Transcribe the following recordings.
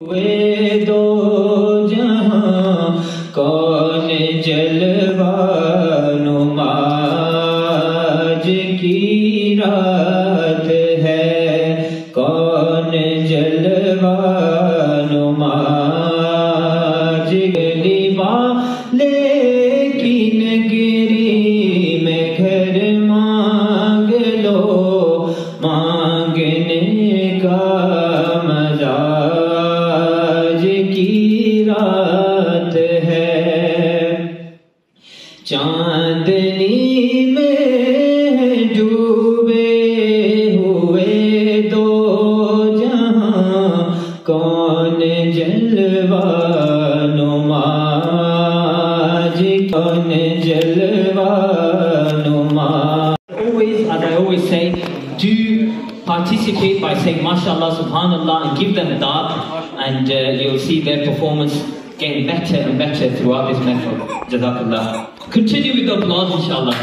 वे दो जहां कौन जलवा say, do participate by saying MashaAllah, SubhanAllah, and give them dab, and uh, you'll see their performance getting better and better throughout this method. Jazakallah. Continue with the applause, inshallah.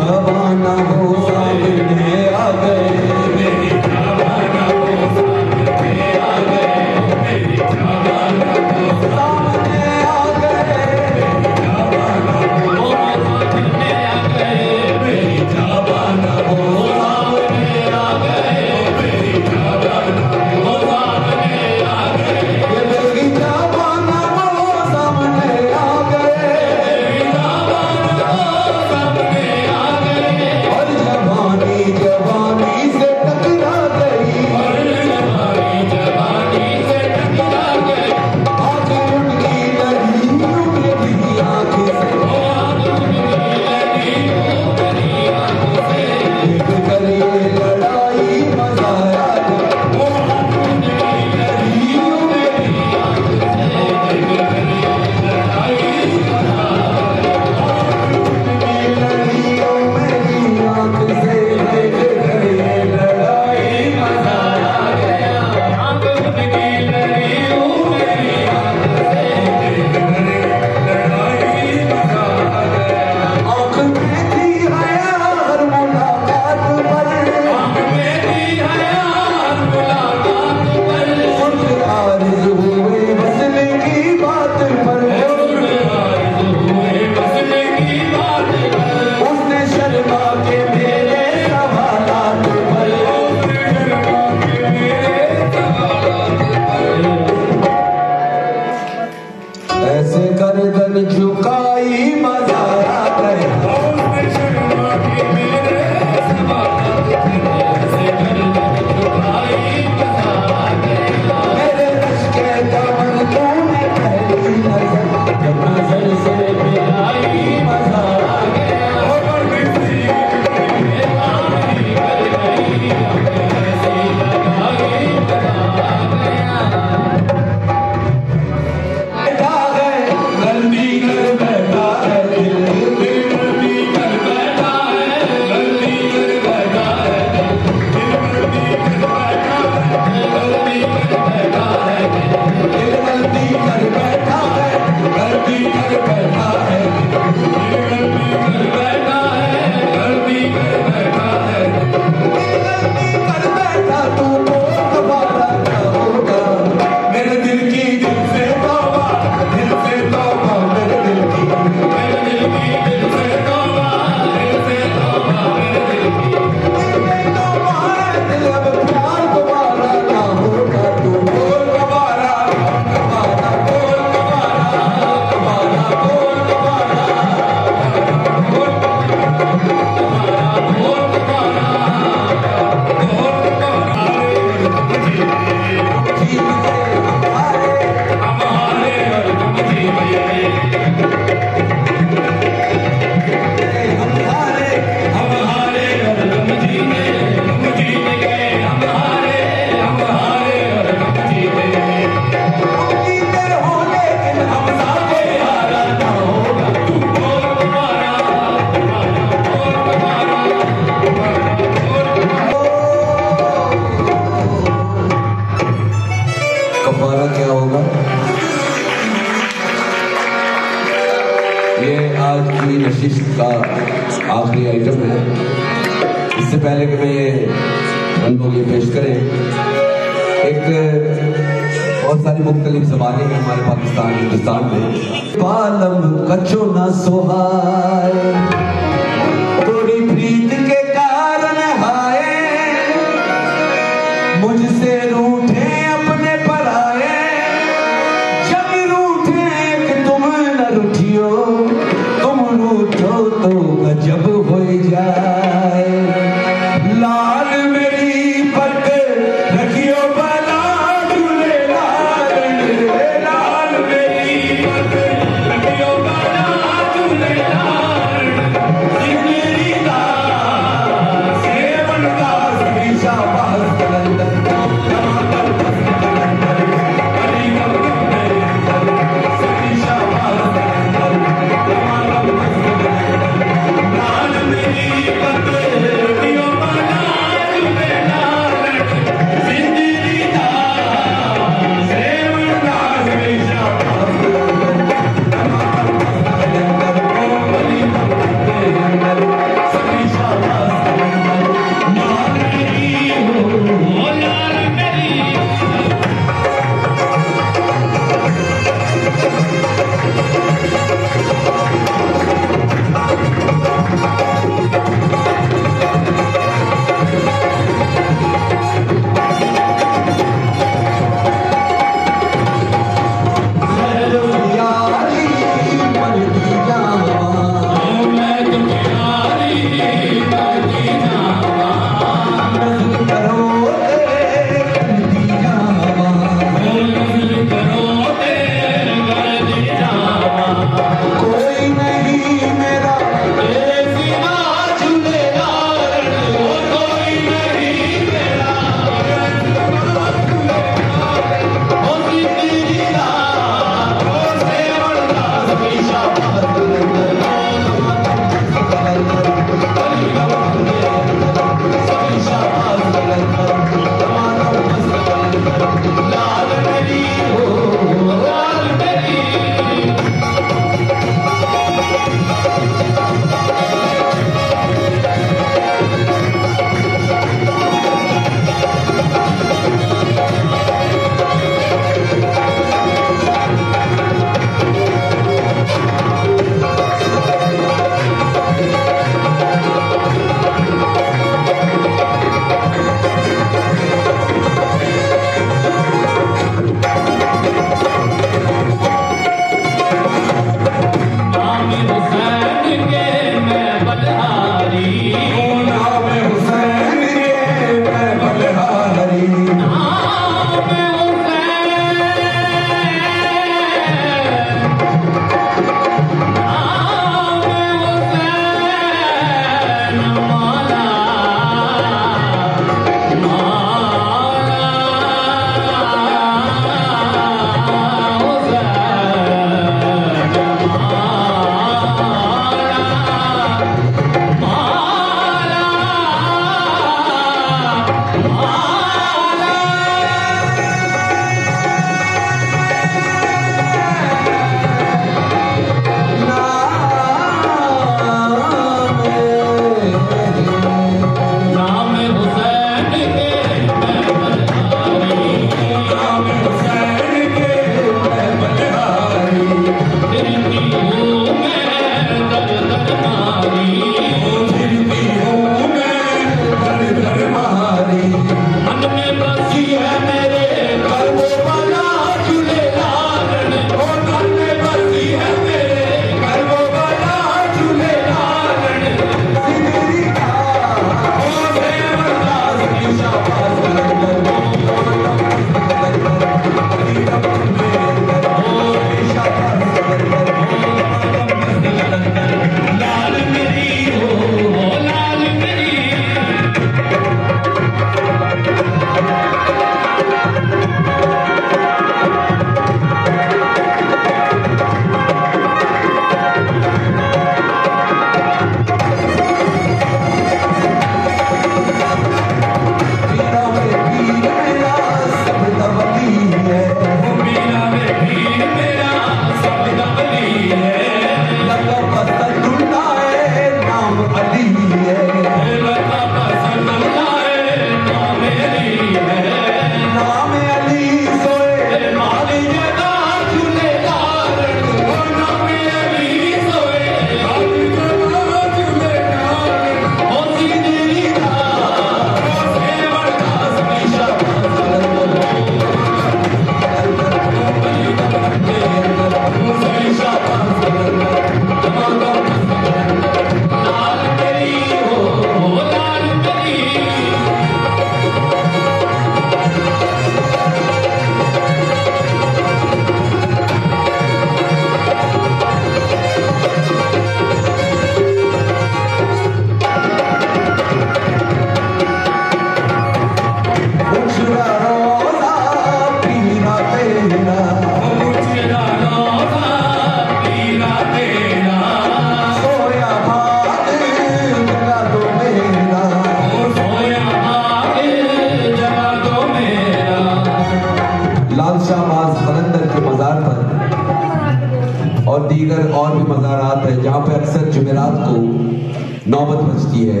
अक्सर को नौबत बजती है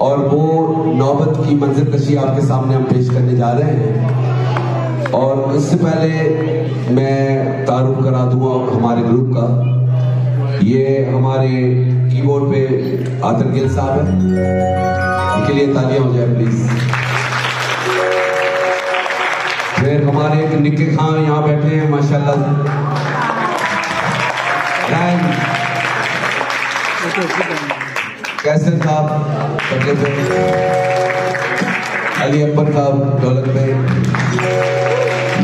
और वो नौबत की मंजिल कशी आपके सामने हम पेश करने जा रहे हैं। और इससे पहले मैं तारुफ करा दूँगा हमारे ग्रुप का। ये हमारे कीबोर्ड पे आतर गिल साहब है। उनके लिए तालियाँ हो जाए प्लीज़ फिर हमारे एक निक्के खान यहाँ बैठे हैं, माशाल्लाह। कैसर साहब पटे पे अली अकबर साहब ढोलक पे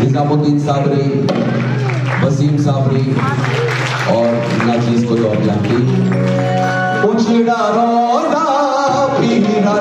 निजामुद्दीन साबरी वसीम साबरी और नाचीज को तो आप कुछ उछड़ा रोदा पीरा